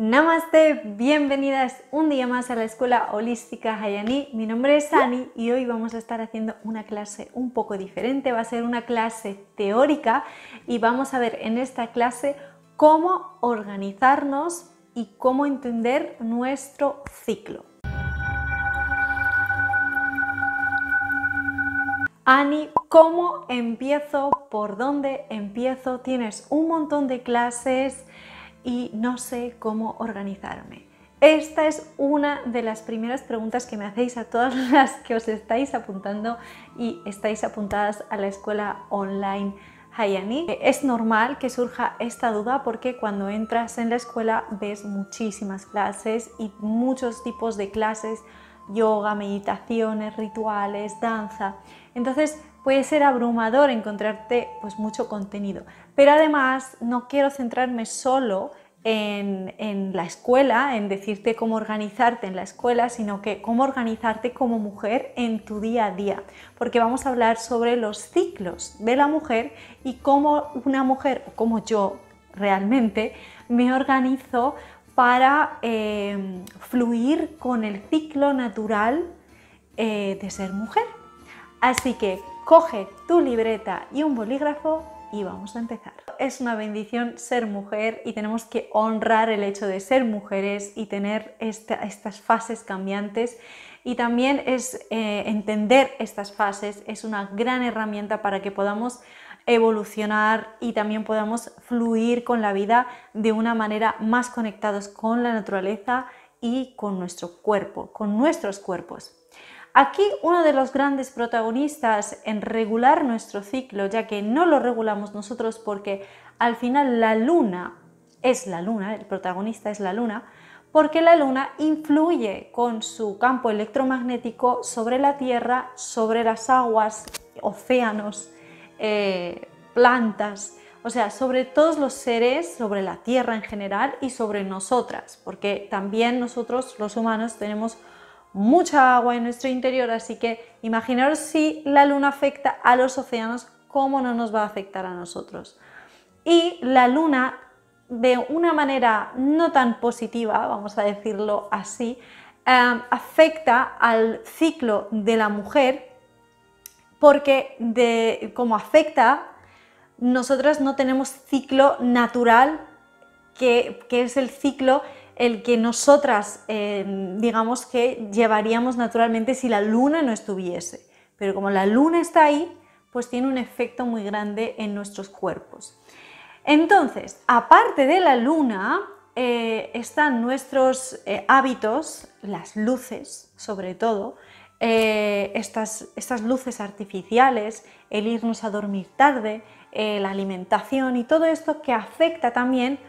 Namaste, bienvenidas un día más a la Escuela Holística Hayani. Mi nombre es Ani y hoy vamos a estar haciendo una clase un poco diferente. Va a ser una clase teórica y vamos a ver en esta clase cómo organizarnos y cómo entender nuestro ciclo. Ani, ¿cómo empiezo? ¿Por dónde empiezo? Tienes un montón de clases y no sé cómo organizarme. Esta es una de las primeras preguntas que me hacéis a todas las que os estáis apuntando y estáis apuntadas a la escuela online Hayani. Es normal que surja esta duda porque cuando entras en la escuela ves muchísimas clases y muchos tipos de clases, yoga, meditaciones, rituales, danza. Entonces puede ser abrumador encontrarte pues mucho contenido. Pero además no quiero centrarme solo en, la escuela, en decirte cómo organizarte en la escuela, sino que cómo organizarte como mujer en tu día a día, porque vamos a hablar sobre los ciclos de la mujer y cómo una mujer, o cómo yo realmente me organizo para eh, fluir con el ciclo natural eh, de ser mujer. Así que coge tu libreta y un bolígrafo y vamos a empezar. Es una bendición ser mujer y tenemos que honrar el hecho de ser mujeres y tener estas fases cambiantes y también es eh, entender estas fases es una gran herramienta para que podamos evolucionar y también podamos fluir con la vida de una manera más conectados con la naturaleza y con nuestro cuerpo, con nuestros cuerpos. Aquí uno de los grandes protagonistas en regular nuestro ciclo, ya que no lo regulamos nosotros porque al final la luna es la luna, el protagonista es la luna, porque la luna influye con su campo electromagnético sobre la Tierra, sobre las aguas, océanos, eh, plantas, o sea, sobre todos los seres, sobre la Tierra en general y sobre nosotras, porque también nosotros los humanos tenemos mucha agua en nuestro interior, así que imaginaros si la luna afecta a los océanos, cómo no nos va a afectar a nosotros. Y la luna, de una manera no tan positiva, vamos a decirlo así, em, afecta al ciclo de la mujer porque como afecta, nosotras no tenemos ciclo natural, que es el ciclo el que nosotras, eh, digamos que llevaríamos naturalmente si la luna no estuviese. Pero como la luna está ahí, pues tiene un efecto muy grande en nuestros cuerpos. Entonces, aparte de la luna, eh, están nuestros eh, hábitos, las luces sobre todo, estas, estas, luces artificiales, el irnos a dormir tarde, la alimentación y todo esto que afecta también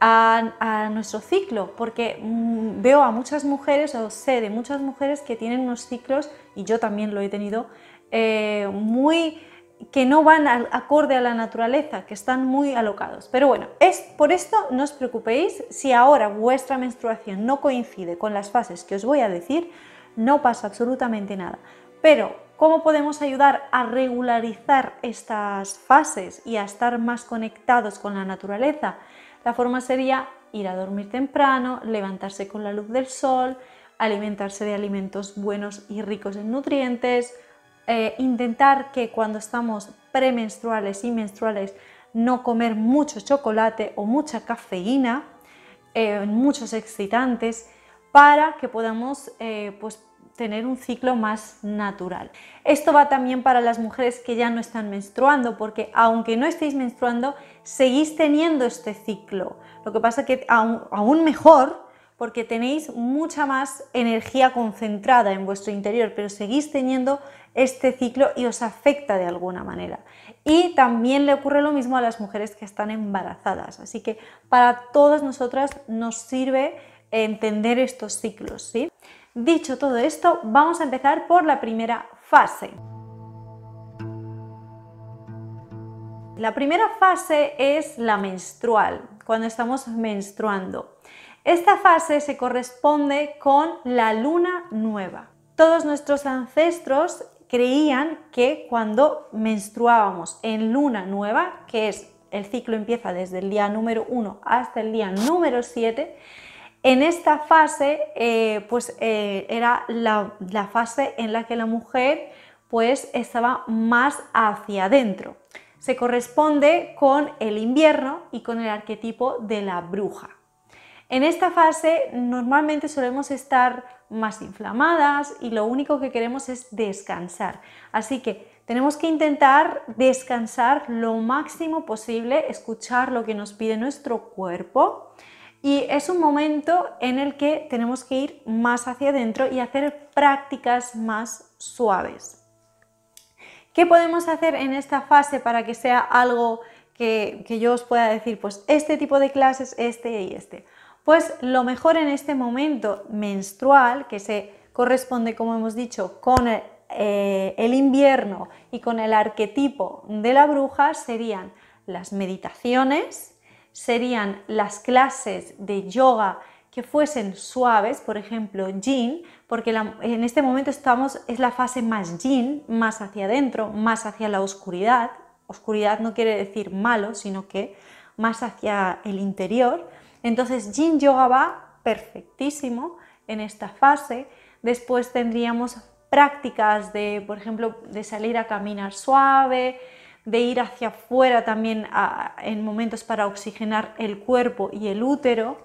a, nuestro ciclo, porque mm, veo a muchas mujeres, o sé de muchas mujeres que tienen unos ciclos, y yo también lo he tenido, eh, muy que no van al, acorde a la naturaleza, que están muy alocados. Pero bueno, es por esto no os preocupéis, si ahora vuestra menstruación no coincide con las fases que os voy a decir, no pasa absolutamente nada. Pero, ¿cómo podemos ayudar a regularizar estas fases y a estar más conectados con la naturaleza? La forma sería ir a dormir temprano, levantarse con la luz del sol, alimentarse de alimentos buenos y ricos en nutrientes, eh, intentar que cuando estamos premenstruales y menstruales no comer mucho chocolate o mucha cafeína, eh, muchos excitantes, para que podamos eh, pues, tener un ciclo más natural. Esto va también para las mujeres que ya no están menstruando, porque aunque no estéis menstruando, seguís teniendo este ciclo. Lo que pasa que aún, mejor, porque tenéis mucha más energía concentrada en vuestro interior, pero seguís teniendo este ciclo y os afecta de alguna manera. Y también le ocurre lo mismo a las mujeres que están embarazadas. Así que para todas nosotras nos sirve entender estos ciclos, ¿sí? Dicho todo esto, vamos a empezar por la primera fase. La primera fase es la menstrual, cuando estamos menstruando. Esta fase se corresponde con la luna nueva. Todos nuestros ancestros creían que cuando menstruábamos en luna nueva, que es el ciclo empieza desde el día número 1 hasta el día número 7, en esta fase eh, pues eh, era la, fase en la que la mujer pues estaba más hacia adentro. Se corresponde con el invierno y con el arquetipo de la bruja. En esta fase normalmente solemos estar más inflamadas y lo único que queremos es descansar. Así que tenemos que intentar descansar lo máximo posible, escuchar lo que nos pide nuestro cuerpo y es un momento en el que tenemos que ir más hacia adentro y hacer prácticas más suaves. ¿Qué podemos hacer en esta fase para que sea algo que, que yo os pueda decir, pues este tipo de clases, este y este? Pues lo mejor en este momento menstrual, que se corresponde, como hemos dicho, con eh, el, invierno y con el arquetipo de la bruja, serían las meditaciones, serían las clases de yoga que fuesen suaves, por ejemplo, yin, porque en este momento estamos, es la fase más yin, más hacia adentro, más hacia la oscuridad. Oscuridad no quiere decir malo, sino que más hacia el interior. Entonces, Yin Yoga va perfectísimo en esta fase. Después tendríamos prácticas de, por ejemplo, de salir a caminar suave, de ir hacia afuera también en momentos para oxigenar el cuerpo y el útero.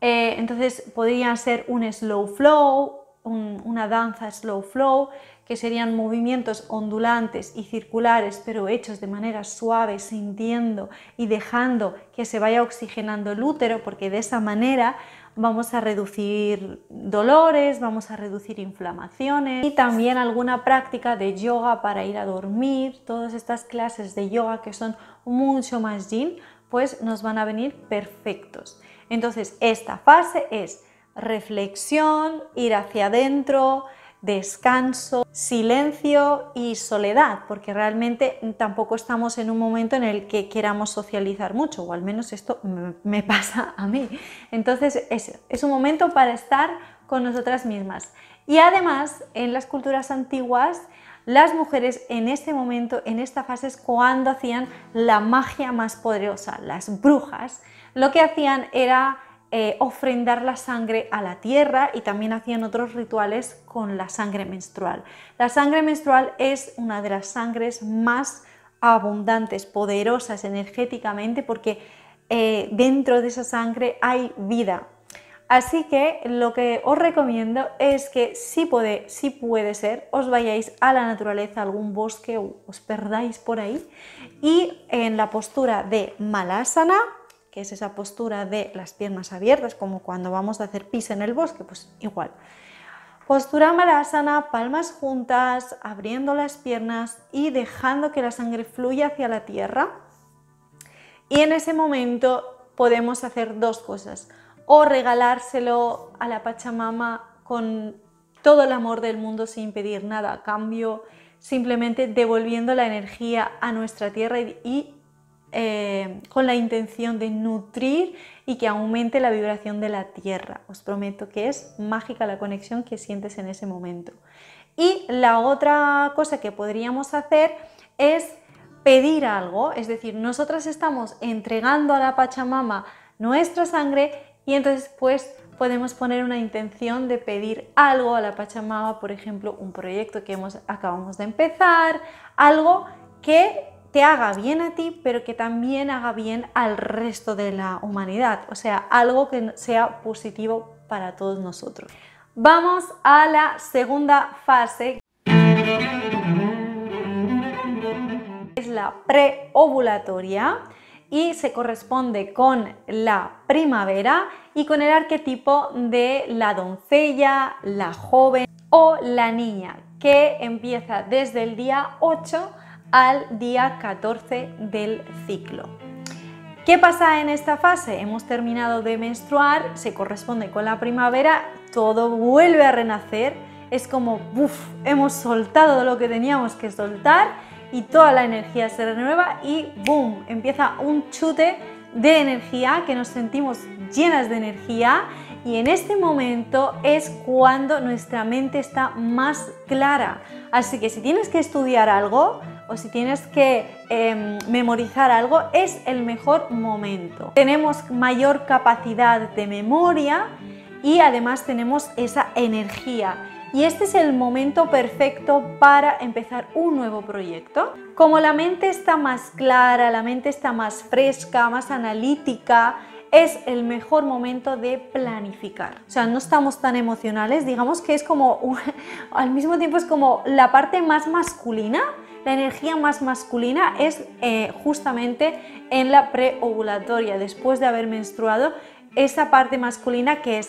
Eh, entonces podrían ser un slow flow, una danza slow flow, que serían movimientos ondulantes y circulares, pero hechos de manera suave, sintiendo y dejando que se vaya oxigenando el útero, porque de esa manera vamos a reducir dolores, vamos a reducir inflamaciones y también alguna práctica de yoga para ir a dormir. Todas estas clases de yoga que son mucho más yin, pues nos van a venir perfectos. Entonces, esta fase es reflexión, ir hacia adentro, descanso, silencio y soledad, porque realmente tampoco estamos en un momento en el que queramos socializar mucho, o al menos esto me pasa a mí. Entonces es, es un momento para estar con nosotras mismas. Y además, en las culturas antiguas, las mujeres en este momento, en esta fase, es cuando hacían la magia más poderosa. Las brujas lo que hacían era eh, ofrendar la sangre a la tierra y también hacían otros rituales con la sangre menstrual. La sangre menstrual es una de las sangres más abundantes, poderosas energéticamente, porque eh, dentro de esa sangre hay vida. Así que lo que os recomiendo es que si puede, si puede ser, os vayáis a la naturaleza, a algún bosque, o os perdáis por ahí y en la postura de Malasana, que es esa postura de las piernas abiertas, como cuando vamos a hacer pis en el bosque, pues igual. Postura malasana, palmas juntas, abriendo las piernas y dejando que la sangre fluya hacia la tierra. Y en ese momento podemos hacer dos cosas. O regalárselo a la Pachamama con todo el amor del mundo sin pedir nada a cambio, simplemente devolviendo la energía a nuestra tierra y eh, con la intención de nutrir y que aumente la vibración de la tierra. Os prometo que es mágica la conexión que sientes en ese momento. Y la otra cosa que podríamos hacer es pedir algo, es decir, nosotras estamos entregando a la Pachamama nuestra sangre y entonces pues podemos poner una intención de pedir algo a la Pachamama, por ejemplo, un proyecto que hemos, acabamos de empezar, algo que te haga bien a ti, pero que también haga bien al resto de la humanidad, o sea, algo que sea positivo para todos nosotros. Vamos a la segunda fase. Es la preovulatoria y se corresponde con la primavera y con el arquetipo de la doncella, la joven o la niña, que empieza desde el día 8 al día 14 del ciclo. ¿Qué pasa en esta fase? Hemos terminado de menstruar, se corresponde con la primavera, todo vuelve a renacer, es como, uff, hemos soltado lo que teníamos que soltar y toda la energía se renueva y boom, empieza un chute de energía que nos sentimos llenas de energía y en este momento es cuando nuestra mente está más clara. Así que si tienes que estudiar algo, o si tienes que em, memorizar algo, es el mejor momento. Tenemos mayor capacidad de memoria y además tenemos esa energía. Y este es el momento perfecto para empezar un nuevo proyecto. Como la mente está más clara, la mente está más fresca, más analítica, es el mejor momento de planificar. O sea, no estamos tan emocionales, digamos que es como, al mismo tiempo es como la parte más masculina, la energía más masculina es eh, justamente en la preovulatoria, después de haber menstruado, esa parte masculina que es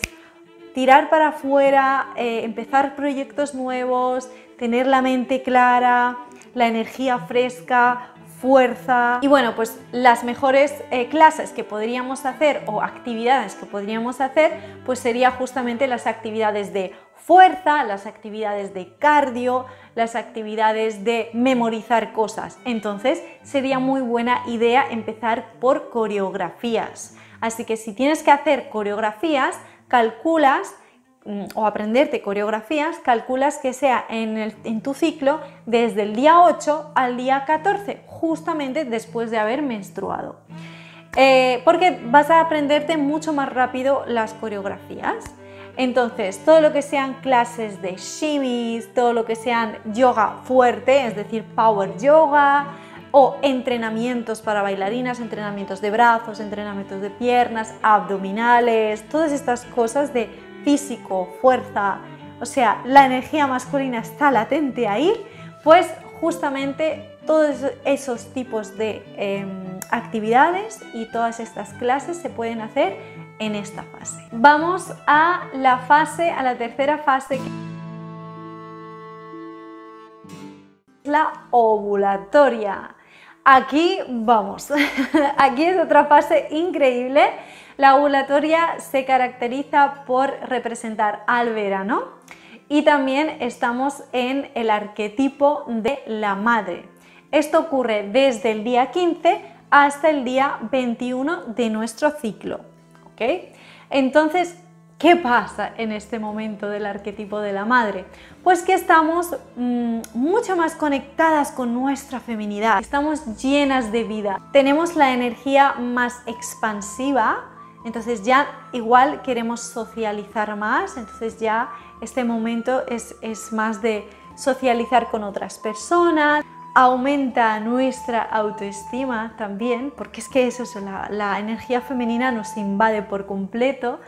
tirar para afuera, eh, empezar proyectos nuevos, tener la mente clara, la energía fresca, fuerza. Y bueno, pues las mejores eh, clases que podríamos hacer o actividades que podríamos hacer, pues sería justamente las actividades de fuerza, las actividades de cardio, las actividades de memorizar cosas. Entonces sería muy buena idea empezar por coreografías. Así que si tienes que hacer coreografías, calculas Mm, o aprenderte coreografías, calculas que sea en, tu ciclo desde el día 8 al día 14, justamente después de haber menstruado. Eh, porque vas a aprenderte mucho más rápido las coreografías. Entonces, todo lo que sean clases de shimmies, todo lo que sean yoga fuerte, es decir, power yoga, o entrenamientos para bailarinas, entrenamientos de brazos, entrenamientos de piernas, abdominales, todas estas cosas de físico, fuerza, o sea, la energía masculina está latente ahí, pues justamente todos esos tipos de em, actividades y todas estas clases se pueden hacer en esta fase. Vamos a la fase, a la tercera fase, la ovulatoria. Aquí vamos, aquí es otra fase increíble la ovulatoria se caracteriza por representar al verano y también estamos en el arquetipo de la madre. Esto ocurre desde el día 15 hasta el día 21 de nuestro ciclo. Entonces, ¿qué pasa en este momento del arquetipo de la madre? Pues que estamos mm, mucho más conectadas con nuestra feminidad, estamos llenas de vida, tenemos la energía más expansiva, entonces ya igual queremos socializar más, entonces ya este momento es, más de socializar con otras personas, aumenta nuestra autoestima también, porque es que eso, la, la energía femenina nos invade por completo,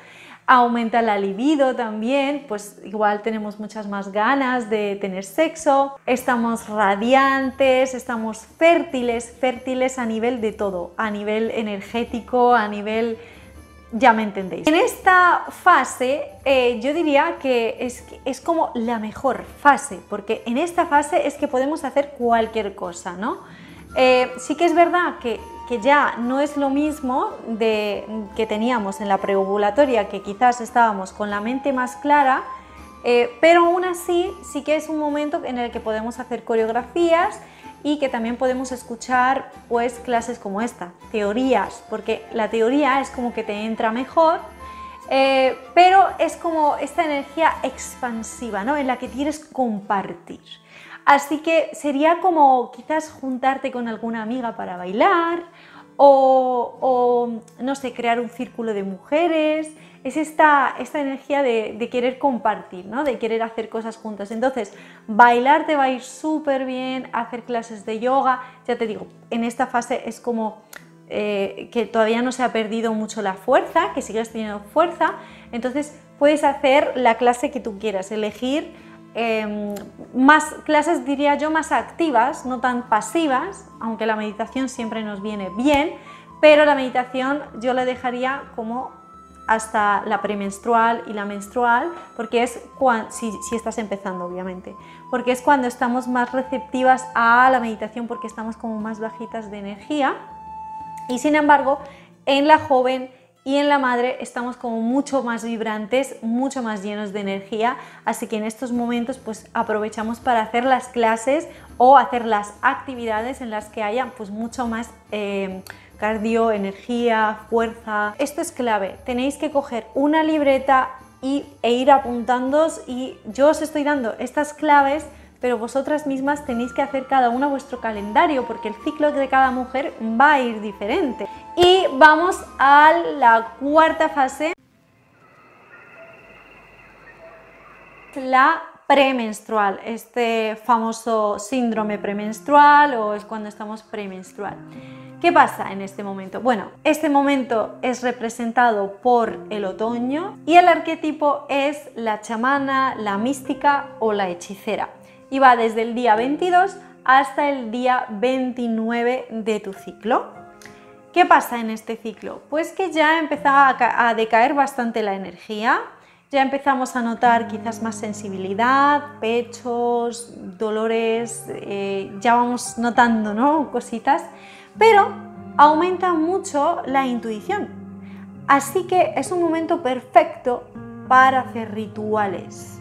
aumenta la libido también, pues igual tenemos muchas más ganas de tener sexo, estamos radiantes, estamos fértiles, fértiles a nivel de todo, a nivel energético, a nivel ya me entendéis. En esta fase eh, yo diría que es, es, como la mejor fase, porque en esta fase es que podemos hacer cualquier cosa, ¿no? Eh, sí que es verdad que, que, ya no es lo mismo de, que teníamos en la preovulatoria, que quizás estábamos con la mente más clara, eh, pero aún así sí que es un momento en el que podemos hacer coreografías y que también podemos escuchar pues clases como esta, teorías, porque la teoría es como que te entra mejor, eh, pero es como esta energía expansiva, ¿no? En la que quieres compartir. Así que sería como quizás juntarte con alguna amiga para bailar o, no sé, crear un círculo de mujeres, es esta, esta energía de, querer compartir, ¿no? de querer hacer cosas juntas. Entonces, bailar te va a ir súper bien, hacer clases de yoga, ya te digo, en esta fase es como eh, que todavía no se ha perdido mucho la fuerza, que sigues teniendo fuerza, entonces puedes hacer la clase que tú quieras, elegir em, más clases, diría yo, más activas, no tan pasivas, aunque la meditación siempre nos viene bien, pero la meditación yo la dejaría como hasta la premenstrual y la menstrual, porque es cuando, si, estás empezando obviamente, porque es cuando estamos más receptivas a la meditación porque estamos como más bajitas de energía. Y sin embargo en la joven y en la madre estamos como mucho más vibrantes, mucho más llenos de energía, así que en estos momentos pues aprovechamos para hacer las clases o hacer las actividades en las que haya pues mucho más eh, cardio, energía, fuerza. Esto es clave, tenéis que coger una libreta y, e ir apuntándoos y yo os estoy dando estas claves pero vosotras mismas tenéis que hacer cada una vuestro calendario porque el ciclo de cada mujer va a ir diferente. Y vamos a la cuarta fase, la premenstrual, este famoso síndrome premenstrual o es cuando estamos premenstrual. ¿Qué pasa en este momento? Bueno, este momento es representado por el otoño y el arquetipo es la chamana, la mística o la hechicera. Y va desde el día 22 hasta el día 29 de tu ciclo. ¿Qué pasa en este ciclo? Pues que ya empezaba a decaer bastante la energía, ya empezamos a notar quizás más sensibilidad, pechos, dolores, eh, ya vamos notando ¿no? cositas pero aumenta mucho la intuición. Así que es un momento perfecto para hacer rituales.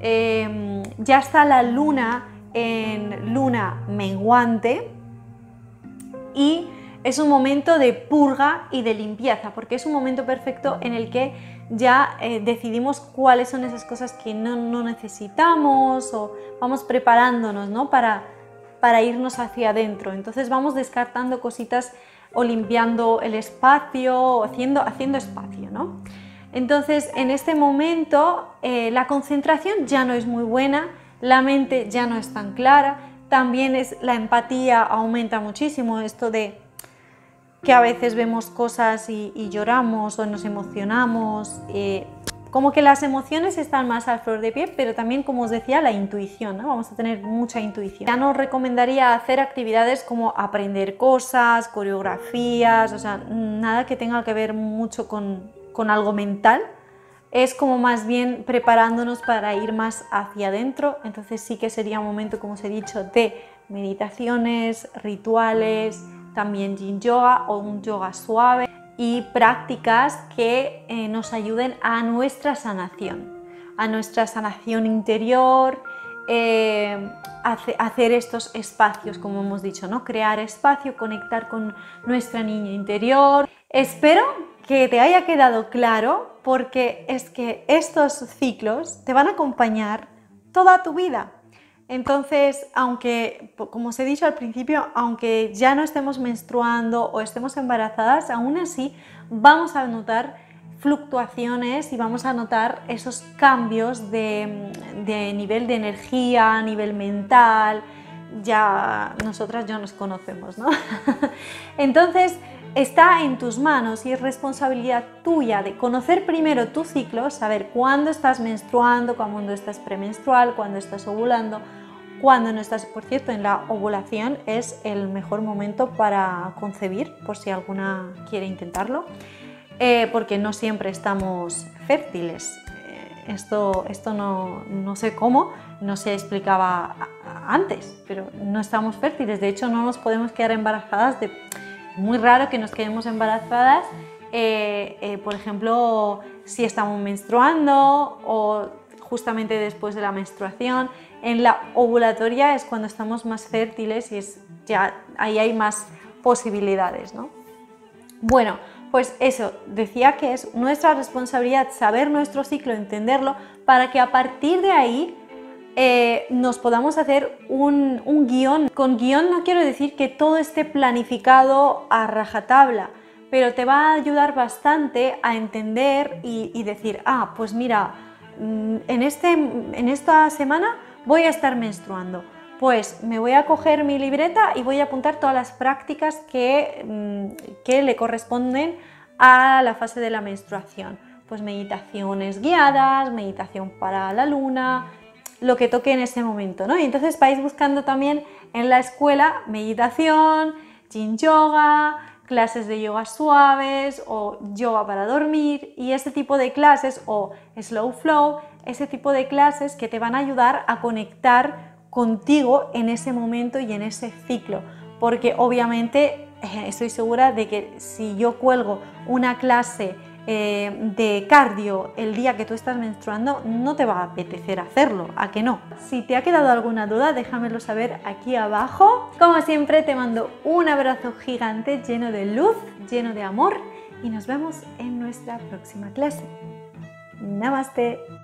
Em, ya está la luna en luna menguante y es un momento de purga y de limpieza, porque es un momento perfecto en el que ya eh, decidimos cuáles son esas cosas que no, no necesitamos o vamos preparándonos ¿no? para para irnos hacia adentro. Entonces vamos descartando cositas o limpiando el espacio, haciendo, haciendo espacio, ¿no? Entonces en este momento eh, la concentración ya no es muy buena, la mente ya no es tan clara, también es, la empatía aumenta muchísimo, esto de que a veces vemos cosas y, lloramos o nos emocionamos. Eh, como que las emociones están más al flor de pie, pero también, como os decía, la intuición, ¿no? Vamos a tener mucha intuición. Ya nos recomendaría hacer actividades como aprender cosas, coreografías, o sea, nada que tenga que ver mucho con, algo mental. Es como más bien preparándonos para ir más hacia adentro, entonces sí que sería un momento, como os he dicho, de meditaciones, rituales, también yin yoga o un yoga suave y prácticas que eh, nos ayuden a nuestra sanación, a nuestra sanación interior, eh, hacer estos espacios, como hemos dicho, ¿no? crear espacio, conectar con nuestra niña interior. Espero que te haya quedado claro porque es que estos ciclos te van a acompañar toda tu vida. Entonces, aunque, como os he dicho al principio, aunque ya no estemos menstruando o estemos embarazadas, aún así vamos a notar fluctuaciones y vamos a notar esos cambios de, nivel de energía, nivel mental, ya nosotras ya nos conocemos, ¿no? Entonces, está en tus manos y es responsabilidad tuya de conocer primero tu ciclo, saber cuándo estás menstruando, cuándo estás premenstrual, cuándo estás ovulando, cuando no estás, por cierto, en la ovulación es el mejor momento para concebir, por si alguna quiere intentarlo, eh, porque no siempre estamos fértiles. Eh, esto, esto no, no sé cómo, no se explicaba antes, pero no estamos fértiles. De hecho, no nos podemos quedar embarazadas. De, muy raro que nos quedemos embarazadas, eh, por ejemplo, si estamos menstruando o justamente después de la menstruación. En la ovulatoria es cuando estamos más fértiles y es ya ahí hay más posibilidades, ¿no? Bueno, pues eso, decía que es nuestra responsabilidad saber nuestro ciclo, entenderlo, para que a partir de ahí eh, nos podamos hacer un, guion. Con guion no quiero decir que todo esté planificado a rajatabla, pero te va a ayudar bastante a entender y, decir, ah, pues mira, en, este, en esta semana voy a estar menstruando. Pues me voy a coger mi libreta y voy a apuntar todas las prácticas que, mm, que le corresponden a la fase de la menstruación. Pues meditaciones guiadas, meditación para la luna, lo que toque en ese momento, ¿no? Y entonces vais buscando también en la escuela meditación, yin yoga, clases de yoga suaves o yoga para dormir y ese tipo de clases o slow flow, ese tipo de clases que te van a ayudar a conectar contigo en ese momento y en ese ciclo. Porque obviamente estoy segura de que si yo cuelgo una clase eh, de cardio el día que tú estás menstruando, no te va a apetecer hacerlo, ¿a que no? Si te ha quedado alguna duda, déjamelo saber aquí abajo. Como siempre, te mando un abrazo gigante lleno de luz, lleno de amor y nos vemos en nuestra próxima clase. Namaste.